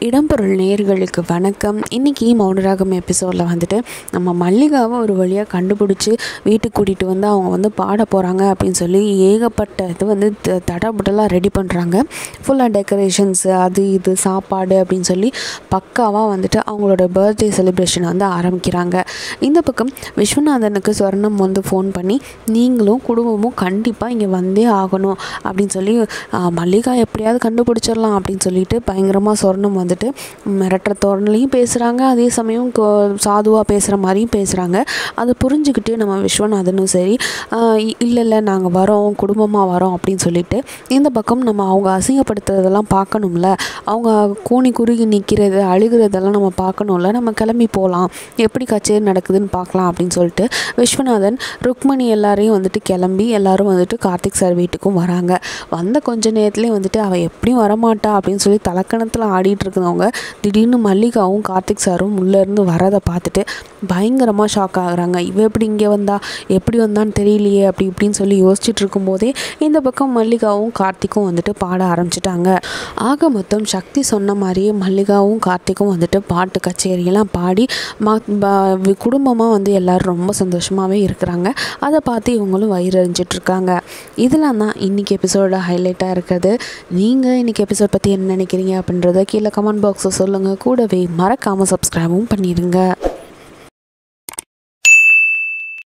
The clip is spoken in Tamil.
இடம்பொருள் நேர்களுக்கு வணக்கம். இன்றைக்கி மௌனராகம் எபிசோடில் வந்துட்டு நம்ம மல்லிகாவை ஒரு வழியாக கண்டுபிடிச்சி வீட்டுக்கு கூட்டிகிட்டு வந்து அவங்க வந்து பாட போகிறாங்க அப்படின்னு சொல்லி ஏகப்பட்ட இது வந்து த- தடபுடலாக ரெடி பண்ணுறாங்க ஃபுல்லாக டெக்கரேஷன்ஸு அது இது சாப்பாடு அப்படின்னு சொல்லி பக்காவாக வந்துட்டு அவங்களோட பர்த்டே செலிப்ரேஷனை வந்து ஆரம்பிக்கிறாங்க. இந்த பக்கம் விஸ்வநாதனுக்கு ஸ்வர்ணம் வந்து ஃபோன் பண்ணி நீங்களும் குடும்பமும் கண்டிப்பாக இங்கே வந்தே ஆகணும் அப்படின்னு சொல்லி மல்லிகா எப்படியாவது கண்டுபிடிச்சிடலாம் அப்படின்னு சொல்லிட்டு பயங்கரமாக சொர்ணம் வந்துட்டு மிரட்டுற தோரணையும் பேசுகிறாங்க அதே சமயம் சாதுவாக பேசுகிற மாதிரியும் பேசுகிறாங்க அதை புரிஞ்சுக்கிட்டு நம்ம விஸ்வநாதனும் சரி இல்லை இல்லை நாங்கள் வரோம் குடும்பமாக வரோம் அப்படின்னு சொல்லிட்டு இந்த பக்கம் நம்ம அவங்க அசிங்கப்படுத்துறதெல்லாம் பார்க்கணும்ல. அவங்க கூனி குறுகி நிற்கிறது அழுகிறதெல்லாம் நம்ம பார்க்கணும்ல. நம்ம கிளம்பி போகலாம் எப்படி கச்சேரி நடக்குதுன்னு பார்க்கலாம் அப்படின்னு சொல்லிட்டு விஸ்வநாதன் ருக்மணி எல்லாரையும் வந்துட்டு கிளம்பி எல்லாரும் வந்துட்டு கார்த்திக் சார் வீட்டுக்கும் வராங்க. வந்த கொஞ்ச நேரத்துலேயே வந்துட்டு அவள் எப்படியும் வரமாட்டா அப்படின்னு சொல்லி தலக்கணத்தில் ஆடிட்டு இருக்கிறவங்க திடீர்னு மல்லிகாவும் கார்த்திக் சாரும் உள்ளேருந்து வரதை பார்த்துட்டு பயங்கரமாக ஷாக் ஆகுறாங்க. இவ எப்படி இங்கே வந்தா? எப்படி வந்தான்னு தெரியலையே அப்படி இப்படின்னு சொல்லி யோசிச்சுட்டு இருக்கும்போதே இந்த பக்கம் மல்லிகாவும் கார்த்திக்கும் வந்துட்டு பாட ஆரம்பிச்சிட்டாங்க. ஆக மொத்தம் சக்தி சொன்ன மாதிரியே மல்லிகாவும் கார்த்திக்கும் வந்துட்டு பாட்டு கச்சேரியெல்லாம் பாடி குடும்பமாக வந்து எல்லாரும் ரொம்ப சந்தோஷமாகவே இருக்கிறாங்க. அதை பார்த்து இவங்களும் வயிறறிஞ்சிட்ருக்காங்க. இதெல்லாம் தான் இன்றைக்கி எபிசோட ஹைலைட்டாக இருக்கிறது. நீங்கள் இன்றைக்கி எபிசோட் பற்றி என்ன நினைக்கிறீங்க அப்படின்றத கீழே கமெண்ட் பாக்ஸை சொல்லுங்கள் கூடவே மறக்காமல் சப்ஸ்கிரைபும் பண்ணிடுங்க